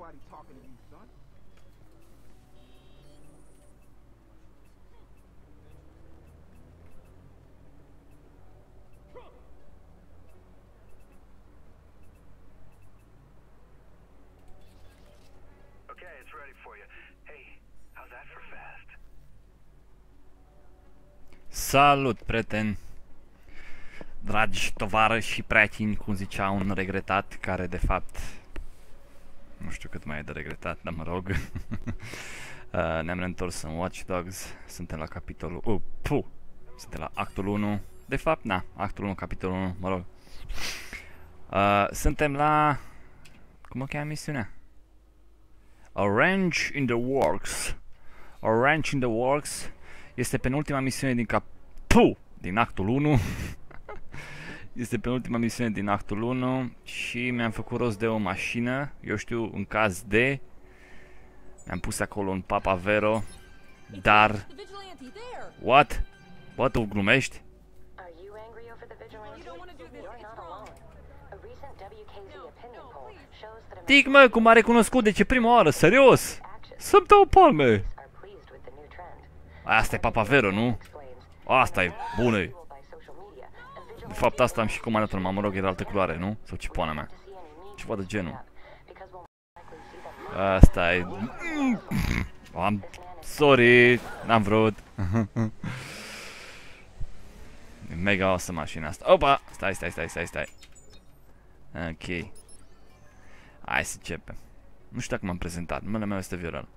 nobody talking to you, son. Okay, it's ready for you. Hey, how's that for fast? Salut, prieten! Dragi tovarăși și prieteni, cum zicea un regretat, care de fapt... Nu știu cât mai e de regretat, dar mă rog. uh, ne-am reîntors în Watch Dogs, suntem la capitolul... Uh, puh! Suntem la actul 1. De fapt, na, actul 1, capitolul 1, mă rog. Uh, suntem la... Cum o cheamă misiunea? A Range in the Works. A Range in the Works este penultima misiune din cap... Puh! Din actul 1. este penultima misiune din actul 1 și mi-am făcut rost de o mașină, eu știu, în caz de... Mi-am pus acolo un Papavero, dar... The vigilante there! What? What, tu glumești? Are you angry over the vigilante? You don't wanna do this, You're it's not wrong. alone. A recent WKZ No, opinion no, poll please. shows that Tic, mă, cum a recunoscut, deci e prima oară, serios! actions Să-mi dau palme! are pleased with the new trend. Asta e Papavero, nu? Explains Asta e bună De fapt, asta am și comandat în mă rog, era altă culoare, nu? Sau ce poana mea? to see any need Ceva de genul. because we'll likely see them Asta e... Am... Sorry, n-am vrut. E mega awesome mașina asta. Opa! Stai, stai, stai, stai, stai. Ok. Hai să începem. Nu știu dacă m-am prezentat. Numele meu este Viorel.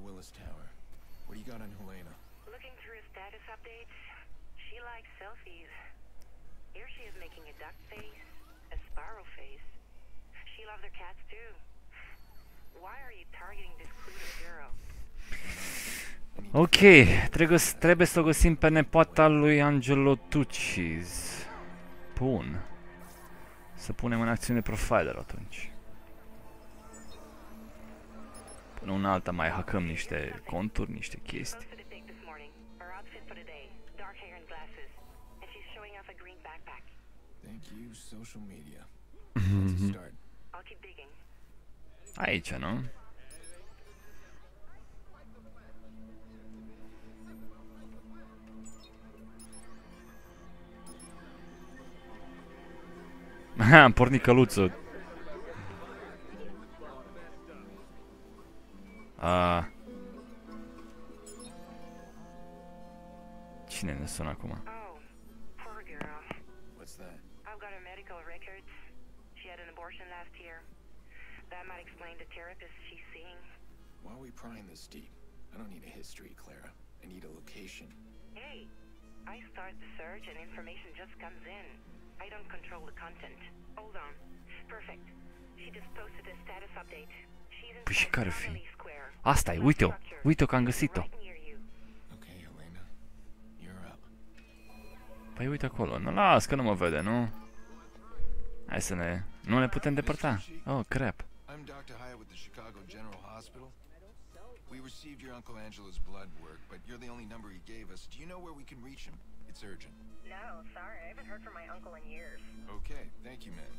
The Willis Tower. What do you got on Helena? Looking through status updates, she likes selfies. Here she is making a duck face, a sparrow face. She loves her cats too. Why are you targeting this clueless girl? Ok, trebuie să o găsim pe nepoata lui Angelo Tuccis. Bun. Să punem în acțiune profiler atunci. Până una alta mai hackăm niște conturi, niște chestii. Most of the pic this Cine ne sună acum? Oh, poor girl. What's that? I've got her medical records. She had an abortion last year. That might explain the therapist she's seeing. Why are we prying this deep? I don't need a history, Clara. I need a location. Hey, I start the search and information just comes in. I don't control the content. Hold on. Perfect. She just posted a status update. She's in Square. Asta e, uite-o. Uite-o că am găsit-o. Right Păi uite acolo. Nu las că nu mă vede, nu? Hai să ne... Nu ne putem depărta. Oh, crap. I'm Dr. Hyatt with the Chicago General Hospital. We received your Uncle Angelo's blood work, but you're the only number he gave us. Do you know where we can reach him? It's urgent. No, sorry. I haven't heard from my uncle in years. Okay, thank you, man.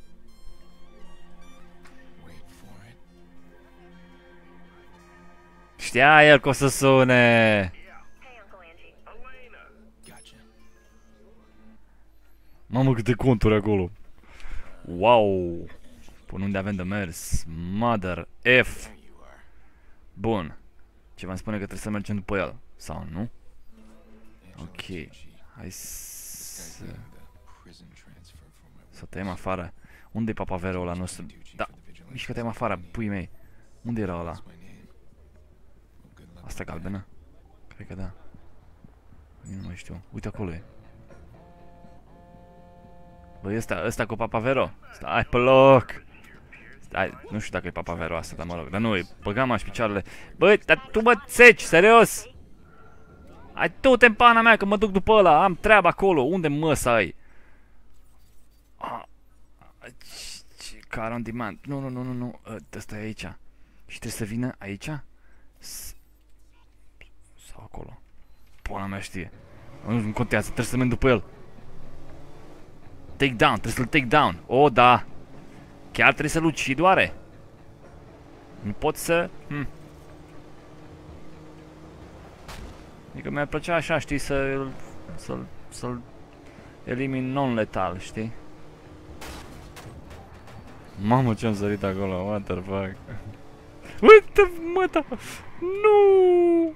Wait for it. Știa el că o să sune. Mamă câte conturi acolo. Wow. Până unde avem de mers. Mother F. There you are. Bun. Ce v-am spune că trebuie să mergem după el. Sau nu? Angelo Ok. Tucci. Hai This guy's să... getting the prison transfer for my Să o tăiem afară. Unde e papavero ăla nostru? Da. Mișcă tăiem afară, pui mei. Unde era ăla? That's my name. Well, good luck Asta with that. galbenă? Cred că da. Eu nu mai știu. Uite acolo e. Băi, ăsta, ăsta cu papavero. Stai pe loc. Stai, nu știu dacă e papavero asta, dar mă rog. Dar nu, e băgam aș picioarele. Băi, dar tu mă țeci, serios? Hai tu te în pana mea că mă duc după ăla, am treaba acolo. Unde mă să ai? Ah, ce- ce- Car on demand. Nu, nu, nu, nu, nu. Ă, Ăsta e aici. Și trebuie să vină aici? S- Sau acolo. Pula mea știe. Nu, nu contează, trebuie să merg după el. Take down, trebuie să-l take down. O, da. Chiar trebuie să-l ucid oare? Nu pot să... Hm. Adică mi-ar plăcea așa, știi, să-l... Să-l... Să-l elimin non-letal, știi? Mamă, ce-am sărit acolo, what the fuck? Uite, mă, da! Nu!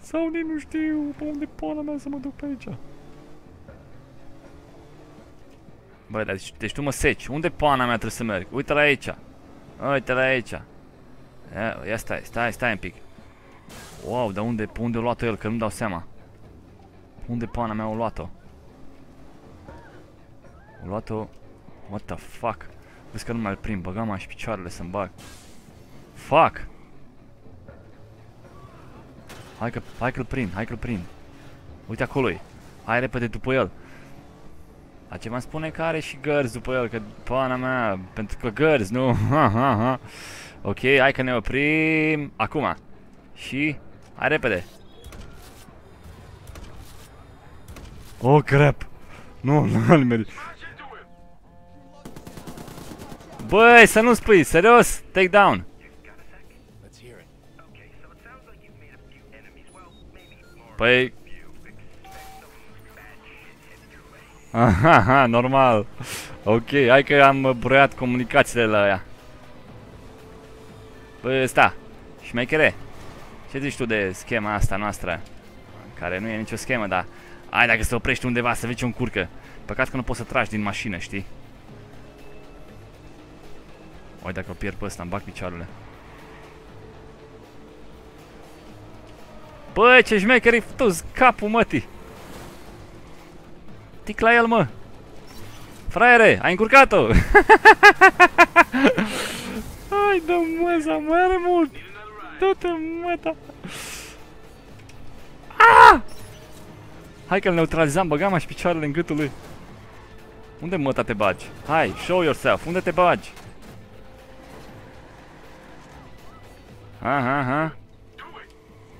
Sau nici nu știu pe unde pana mea să mă duc pe aici. Băi, dar deci, deci tu mă seci. Unde pana mea trebuie să merg? Uite la aici. Uite la aici. Ia, ia stai, stai, stai un pic. Wow, dar unde, pe unde a luat-o el? Că nu-mi dau seama. Unde pana mea a luat-o? A luat-o... What the fuck? Vezi că nu mai-l prind, băgam aș picioarele să-mi bag. Fuck! Hai că, hai că-l prind, hai că-l prind. Uite acolo e. Hai repede după el. Dar ce mă spune că are și gărzi după el, că pana mea, pentru că gărzi, nu? Ha, ha, ha. Ok, hai că ne oprim. Acum. Și, hai repede. Oh, crap. Nu, nu al meri. Băi, să nu spui, serios, take down. Let's aha, normal. Ok, hai că am uh, broiat comunicațiile la ea. Băi, ăsta, șmechere. Ce zici tu de schema asta noastră? Care nu e nicio schemă, dar... Hai dacă se oprești undeva să vezi ce încurcă. Păcat că nu poți să tragi din mașină, știi? Oi, dacă o pierd pe ăsta, îmi bag picioarele. Bă, ce șmecheri tu capul mătii! Tic la el, mă! Fraiere, ai încurcat-o! Hai, dă măza, mai are mult! Du-te, măta! Ah! Hai că-l neutralizam, băgam și picioarele în gâtul lui. Unde măta te bagi? Hai, show yourself, unde te bagi? Ha, ha, ha.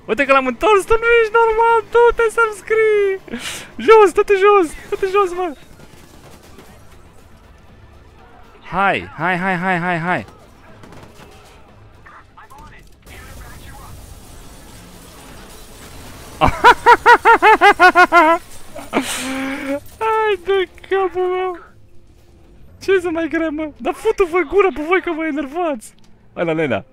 Uite că l-am întors, tu nu ești normal, du-te să-mi scrii! Jos, du-te jos, du-te jos, mă! Hai, hai, hai, hai, hai, hai! Hai de capul meu! Ce să mai greu, mă? Dar futu voi gura pe voi că vă enervați! Hai la Lena!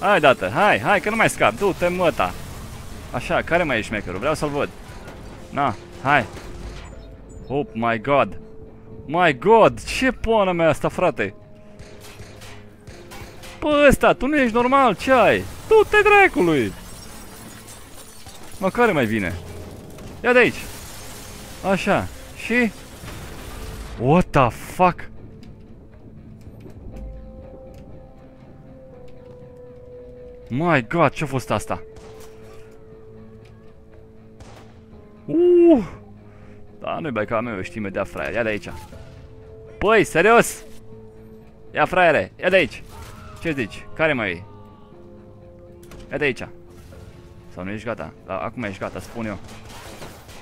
Hai, dată, hai, hai, că nu mai scap, du-te, măta! Așa, care mai e șmecherul? Vreau să-l văd. Na, hai! Oh my god! My god, ce poană mea asta, frate? Bă, ăsta, tu nu ești normal, ce ai? Du-te dracului! Mă, care mai vine? Ia de aici! Așa, și... What the fuck? My god, ce-a fost asta? Uh! Da, nu-i bai ca meu, știi imediat, fraier. Ia de aici. Păi, serios? Ia, fraiere, ia de aici. Ce zici? Care mai e? Ia de aici. Sau nu ești gata? Da, acum ești gata, spun eu.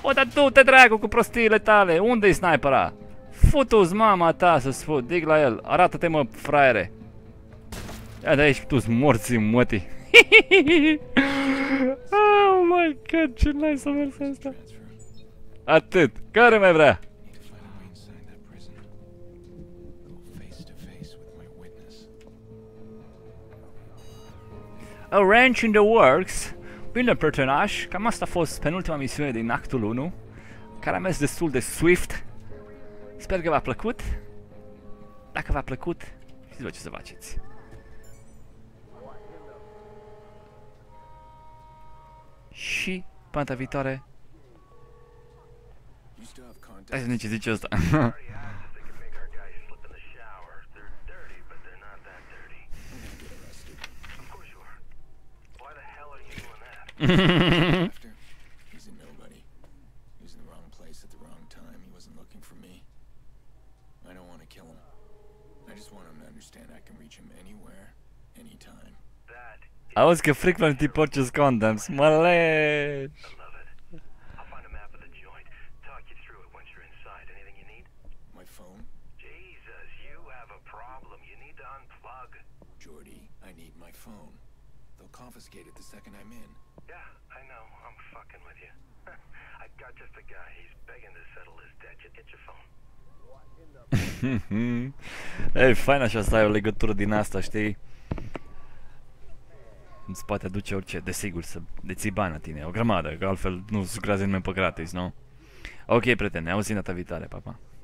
Bă, dar tu te dracu cu prostiile tale. Unde-i snipera? Futu-ți mama ta să spun. Dig la el. Arată-te, mă, fraiere. Ia de aici, tu-ți morții mătii. oh my god, ce nice să mers asta. Atât. Care mai vrea? Need to find a way inside that prison. Go face to face with my witness. A Ranch in the Works, bine personaj, cam asta a fost penultima misiune din actul 1, care a mers destul de swift. Sper că v-a plăcut. Dacă v-a plăcut, știți voi ce să faceți. Și, până data viitoare, You still have contact. hai să ne ce zice ăsta. Already I was gonna frequently purchase condoms, male I love it. I'll find a map of the joint, talk you through it once you're inside. Anything you need my phone. Jesus, you have a problem. You need to unplug. Jordi, I need my phone. They'll confiscate it the second I'm in. Yeah, I know. I'm fucking with you. I got just a guy. He's begging to settle his debt. You get your phone. Ei, fain așa să ai o legătură din asta, știi? Îți poate aduce orice, desigur, să deții bani la tine, o grămadă, că altfel nu-ți graze nimeni pe gratis, nu? Ok, prieteni, ne auzim data viitoare, papa. Pa.